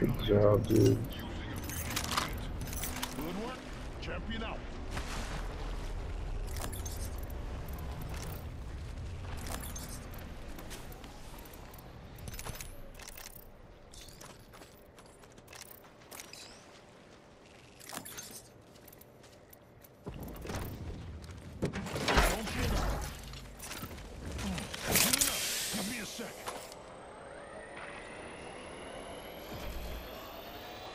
job, dude. Good. Champion out. Don't. Give hmm. me a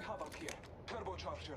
I have up here? Turbocharger.